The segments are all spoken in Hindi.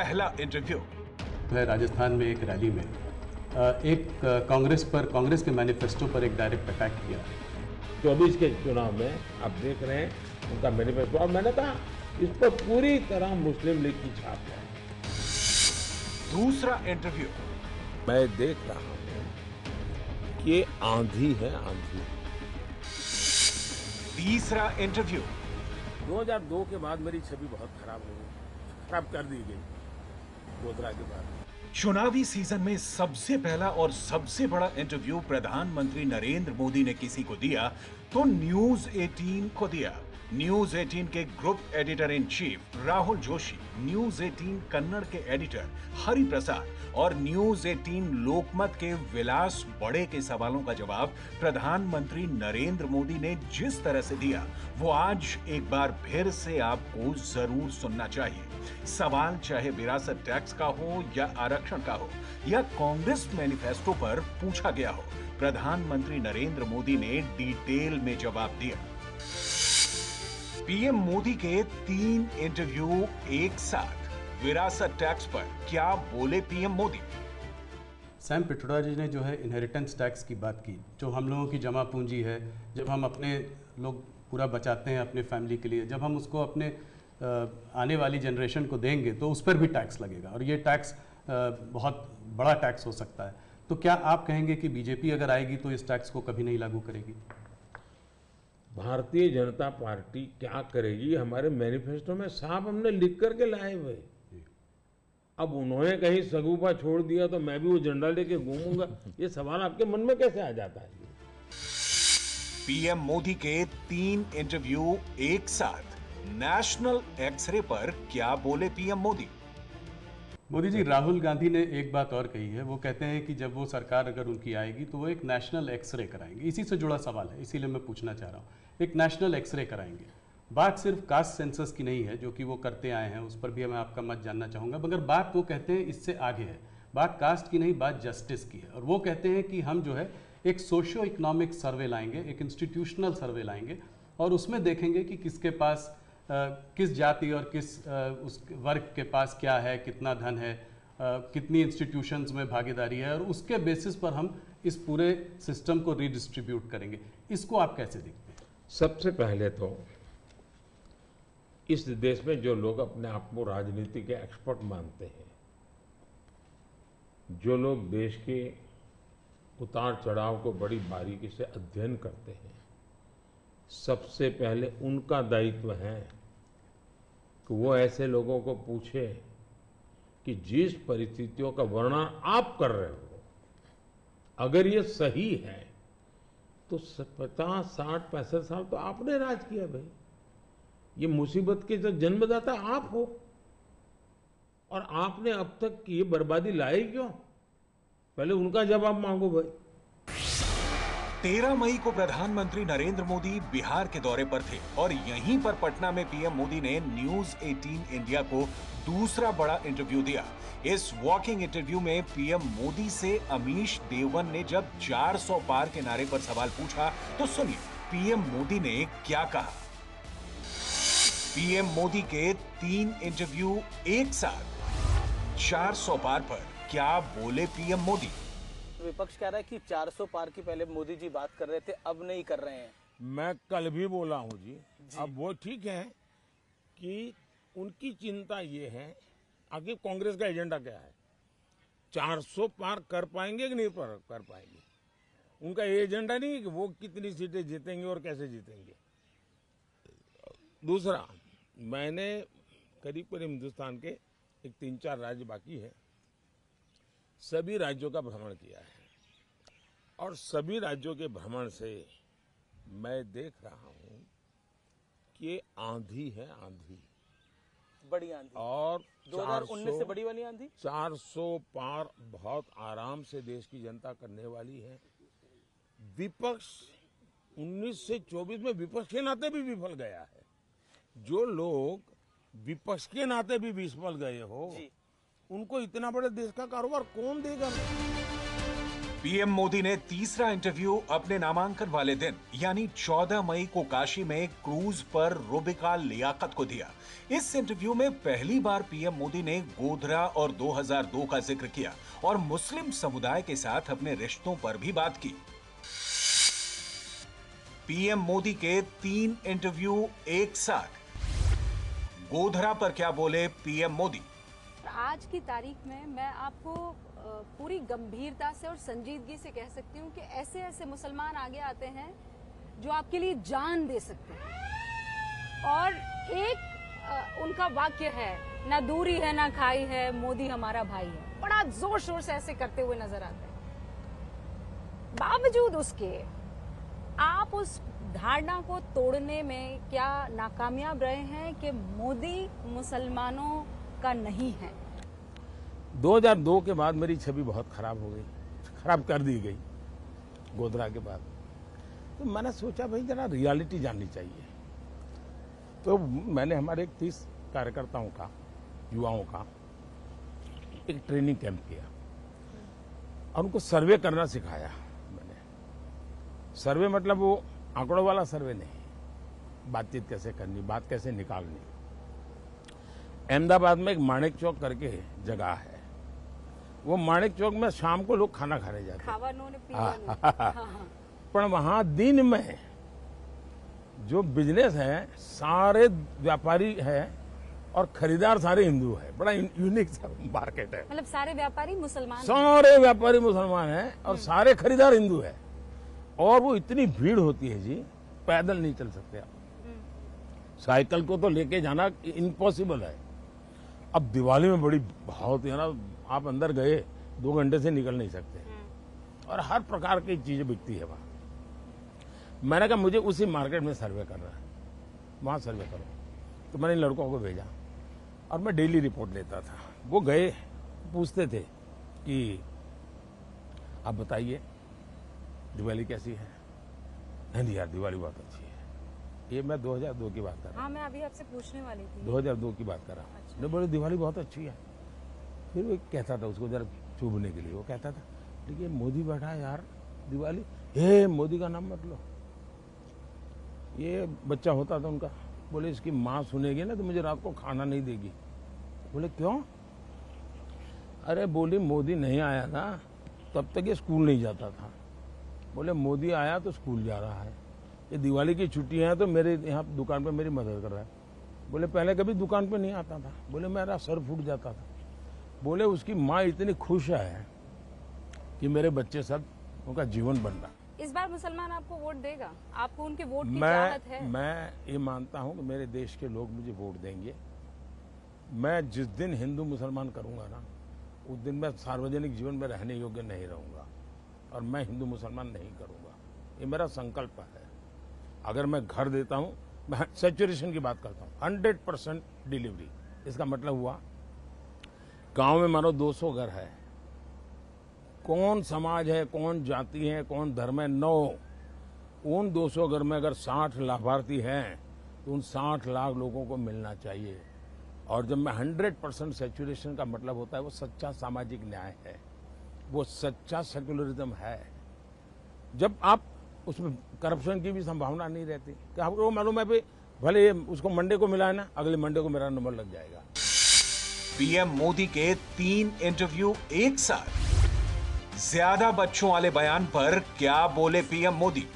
पहला इंटरव्यू मैं राजस्थान में एक रैली में एक कांग्रेस पर कांग्रेस के मैनिफेस्टो पर एक डायरेक्ट अटैक किया। चौबीस के चुनाव में आप देख रहे हैं उनका मैनिफेस्टो और मैंने कहा इस पर पूरी तरह मुस्लिम लीग की छाप है। दूसरा इंटरव्यू मैं देख रहा हूँ कि ये आंधी है आंधी। तीसरा इंटरव्यू 2002 के बाद मेरी छवि बहुत खराब हो गई। खराब कर दी गई गोधरा के बाद। चुनावी सीज़न में सबसे पहला और सबसे बड़ा इंटरव्यू प्रधानमंत्री नरेंद्र मोदी ने किसी को दिया तो न्यूज़ 18 को दिया। न्यूज़ 18 के group editor in chief Rahul Joshi news 18 Kannada के एडिटर हरि प्रसाद और न्यूज़ 18 लोकमत के विलास बड़े के सवालों का जवाब प्रधानमंत्री नरेंद्र मोदी ने जिस तरह से दिया, वो आज एक बार फिर से आपको ज़रूर सुनना चाहिए। सवाल चाहे विरासत टैक्स का हो या आरक्षण का हो, या कांग्रेस मैनिफेस्टो पर पूछा गया हो, प्रधानमंत्री नरेंद्र मोदी ने डिटेल में जवाब दिया। पीएम मोदी के तीन इंटरव्यू एक साथ। विरासत टैक्स पर क्या बोले पीएम मोदी? सैम पिट्रोडा जी ने जो है इनहेरिटेंस टैक्स की बात की, जो हम लोगों की जमा पूंजी है, जब हम अपने लोग पूरा बचाते हैं अपने फैमिली के लिए, जब हम उसको अपने आने वाली जनरेशन को देंगे तो उस पर भी टैक्स लगेगा। और ये टैक्स बहुत बड़ा टैक्स हो सकता है। तो क्या आप कहेंगे कि बीजेपी अगर आएगी तो इस टैक्स को कभी नहीं लागू करेगी? भारतीय जनता पार्टी क्या करेगी? हमारे मैनिफेस्टो में साफ़ हमने लिख करके लाए हुए। अब उन्होंने कहीं सगुफा छोड़ दिया तो मैं भी वो झंडा लेके घूमूँगा। ये सवाल आपके मन में कैसे आ जाता है? पीएम मोदी के तीन इंटरव्यू एक साथ। नेशनल एक्सरे पर क्या बोले पीएम मोदी? मोदी जी, राहुल गांधी ने एक बात और कही है। वो कहते हैं कि जब वो सरकार अगर उनकी आएगी तो वो एक नेशनल एक्सरे कराएँगे। इसी से जुड़ा सवाल है, इसीलिए मैं पूछना चाह रहा हूँ। एक नेशनल एक्सरे कराएँगे। बात सिर्फ़ कास्ट सेंसस की नहीं है, जो कि वो करते आए हैं, उस पर भी मैं आपका मत जानना चाहूँगा। मगर बात वो कहते हैं इससे आगे है। बात कास्ट की नहीं, बात जस्टिस की है। और वो कहते हैं कि हम जो है, एक सोशियो इकोनॉमिक सर्वे लाएँगे, एक इंस्टीट्यूशनल सर्वे लाएँगे, और उसमें देखेंगे कि किसके पास किस जाति और किस उस वर्ग के पास क्या है, कितना धन है कितनी इंस्टीट्यूशंस में भागीदारी है और उसके बेसिस पर हम इस पूरे सिस्टम को रिडिस्ट्रीब्यूट करेंगे। इसको आप कैसे देखते हैं? सबसे पहले तो इस देश में जो लोग अपने आप को राजनीति के एक्सपर्ट मानते हैं, जो लोग देश के उतार चढ़ाव को बड़ी बारीकी से अध्ययन करते हैं, सबसे पहले उनका दायित्व है कि वो ऐसे लोगों को पूछे कि जिस परिस्थितियों का वर्णन आप कर रहे हो, अगर ये सही है तो पचास, साठ, पैंसठ साल तो आपने राज किया भाई। ये मुसीबत के जो जन्मदाता आप हो। और आपने अब तक ये बर्बादी लाई क्यों? पहले उनका जवाब मांगो भाई। तेरह मई को प्रधानमंत्री नरेंद्र मोदी बिहार के दौरे पर थे और यहीं पर पटना में पीएम मोदी ने न्यूज़ 18 इंडिया को दूसरा बड़ा इंटरव्यू दिया। इस वॉकिंग इंटरव्यू में पीएम मोदी से अमीश देवगन ने जब 400 पार के नारे पर सवाल पूछा तो सुनिए, पीएम मोदी ने क्या कहा? पीएम मोदी के तीन इंटरव्यू एक साथ 400 पार पर, क्या बोले पीएम मोदी? विपक्ष कह रहा है कि 400 पार की पहले मोदी जी बात कर रहे थे अब नहीं कर रहे हैं। मैं कल भी बोला हूँ जी, जी। अब वो ठीक है कि उनकी चिंता ये है आगे कांग्रेस का एजेंडा क्या है? 400 पार कर पाएँगे कि नहीं पर कर पाएँगे? उनका ये एजेंडा नहीं है कि वो कितनी सीटें जीतेंगे और कैसे जीतेंगे। दूसरा मैंने करीब करीब हिंदुस्तान के एक तीन चार राज्य बाकी है। सभी राज्यों का भ्रमण किया है। और सभी राज्यों के भ्रमण से मैं देख रहा हूँ कि ये आंधी है आंधी। बड़ी आंधी। और 2019 से बड़ी वाली आंधी? 400 पार बहुत आराम से देश की जनता करने वाली है। विपक्ष 19 से 24 में विपक्ष के नाते भी विफल गया है। जो लोग विपक्ष के नाते भी विफल गए हो जी। उनको इतना बड़े देश का कारोबार कौन देगा? पीएम मोदी ने तीसरा इंटरव्यू अपने नामांकन वाले दिन, यानी 14 मई को काशी में क्रूज पर रुबिका लियाकत को दिया। इस इंटरव्यू में पहली बार पीएम मोदी ने गोधरा और 2002 का ज़िक्र किया और मुस्लिम समुदाय के साथ अपने रिश्तों पर भी बात की। पीएम मोदी के तीन इंटरव्यू एक साथ। गोधरा पर क्या बोले पीएम मोदी? आज की तारीख में मैं आपको पूरी गंभीरता से और संजीदगी से कह सकती हूँ कि ऐसे ऐसे मुसलमान आगे आते हैं जो आपके लिए जान दे सकते हैं। और एक उनका वाक्य है, ना दूरी है, ना खाई है, मोदी हमारा भाई है। बड़ा ज़ोर शोर से ऐसे करते हुए नज़र आते हैं। बावजूद उसके, आप उस धारणा को तोड़ने में क्या नाकामयाब रहे हैं कि मोदी मुसलमानों का नहीं है। 2002 के बाद मेरी छवि बहुत खराब हो गई, खराब कर दी गई, गोधरा के बाद। तो मैंने सोचा, भाई, जरा रियलिटी जाननी चाहिए। तो मैंने, हमारे एक तीस कार्यकर्ताओं का, युवाओं का, एक ट्रेनिंग कैंप किया और उनको सर्वे करना सिखाया मैंने। सर्वे मतलब वो आंकड़ों वाला सर्वे नहीं, बातचीत कैसे करनी, बात कैसे निकालनी। अहमदाबाद में एक माणिक चौक करके जगह है। वो माणिक चौक में शाम को लोग खाना खाने जाते हैं। हाँ, हाँ, हाँ। पर वहाँ दिन में जो बिज़नेस है सारे व्यापारी है और खरीदार सारे हिंदू है। बड़ा यूनिक सा मार्केट है। मतलब सारे व्यापारी मुसलमान सारे व्यापारी मुसलमान हैं और सारे खरीदार हिंदू है। और वो इतनी भीड़ होती है जी पैदल नहीं चल सकते आप। साइकिल को तो लेके जाना इम्पॉसिबल है। अब दिवाली में बड़ी बहुत है ना आप अंदर गए दो घंटे से निकल नहीं सकते। और हर प्रकार की चीज़ें बिकती है वहाँ। मैंने कहा मुझे उसी मार्केट में सर्वे करना है। वहाँ सर्वे करो। तो मैंने इन लड़कों को भेजा और मैं डेली रिपोर्ट लेता था। वो गए पूछते थे कि आप बताइए दिवाली कैसी है? नहीं नहीं यार दिवाली बहुत अच्छी है। ये मैं 2002 की बात कर रहा हूँ मैं अभी आपसे पूछने वाली थी। 2002 की बात कर रहा हूँ। नहीं बोले दिवाली बहुत अच्छी है। फिर वो कहता था उसको जरा चुभने के लिए वो कहता था देखिए मोदी बैठा है यार दिवाली। हे मोदी का नाम मत लो। ये बच्चा होता था उनका बोले इसकी माँ सुनेगी ना तो मुझे रात को खाना नहीं देगी। बोले क्यों? अरे बोली मोदी नहीं आया ना तब तक ये स्कूल नहीं जाता था। बोले मोदी आया तो स्कूल जा रहा है। ये दिवाली की छुट्टियाँ है तो मेरे यहाँ दुकान पे मेरी मदद कर रहा है। बोले पहले कभी दुकान पे नहीं आता था। बोले मेरा सर फूट जाता था। बोले उसकी माँ इतनी खुश है कि मेरे बच्चे सब उनका जीवन बन रहा इस बार मुसलमान आपको वोट देगा? आपको उनके वोट की मैं है? मैं ये मानता हूँ कि मेरे देश के लोग मुझे वोट देंगे। मैं जिस दिन हिंदू मुसलमान करूँगा ना उस दिन मैं सार्वजनिक जीवन में रहने योग्य नहीं रहूँगा और मैं हिंदू मुसलमान नहीं करूँगा। ये मेरा संकल्प है। अगर मैं घर देता हूँ, मैं सेचुरेशन की बात करता हूँ हंड्रेड परसेंट डिलीवरी इसका मतलब हुआ, गाँव में मानो 200 घर है। कौन समाज है, कौन जाति है, कौन धर्म है? नौ उन 200 घर में अगर 60 लाभार्थी हैं तो उन 60 लाख लोगों को मिलना चाहिए। और जब मैं 100 परसेंट सेचुरेशन का मतलब होता है, वो सच्चा सामाजिक न्याय है। वो सच्चा सेकुलरिज्म है। जब आप उसमें करप्शन की भी संभावना नहीं रहती। कि आपको मालूम है भाई भले उसको मंडे को मिला है ना अगले मंडे को मेरा नंबर लग जाएगा। पीएम मोदी के तीन इंटरव्यू एक साथ। ज़्यादा बच्चों वाले बयान पर क्या बोले पीएम मोदी?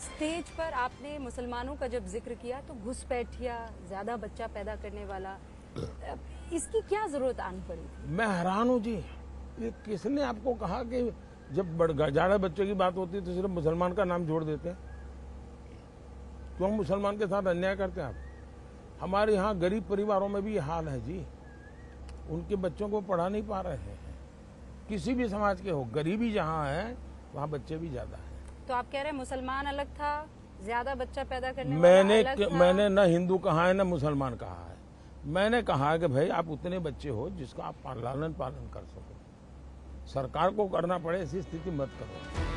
स्टेज पर आपने मुसलमानों का जब ज़िक्र किया तो घुसपैठिया ज़्यादा बच्चा पैदा करने वाला इसकी क्या ज़रूरत आन पड़ी? मैं हैरान हूँ जी। ये किसने आपको कहा कि जब ज़्यादा बच्चों की बात होती है तो सिर्फ़ मुसलमान का नाम जोड़ देते हैं। क्यों मुसलमान के साथ अन्याय करते हैं आप? हमारे यहाँ गरीब परिवारों में भी ये हाल है जी। उनके बच्चों को पढ़ा नहीं पा रहे हैं। किसी भी समाज के हो गरीबी जहाँ है वहाँ बच्चे भी ज़्यादा हैं। तो आप कह रहे हैं मुसलमान अलग था ज़्यादा बच्चा पैदा करने मैंने वाला अलग था? मैंने न हिंदू कहा है न मुसलमान कहा है। मैंने कहा है कि भाई आप उतने बच्चे हो जिसका आप लालन पालन कर सको। सरकार को करना पड़े ऐसी स्थिति मत करो।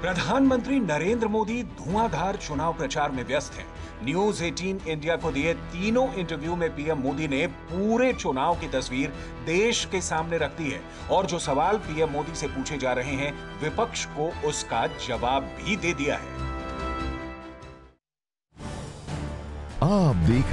प्रधानमंत्री नरेंद्र मोदी धुआंधार चुनाव प्रचार में व्यस्त हैं। न्यूज़ 18 इंडिया को दिए तीनों इंटरव्यू में पीएम मोदी ने पूरे चुनाव की तस्वीर देश के सामने रख दी है। और जो सवाल पीएम मोदी से पूछे जा रहे हैं विपक्ष को उसका जवाब भी दे दिया है। आप देख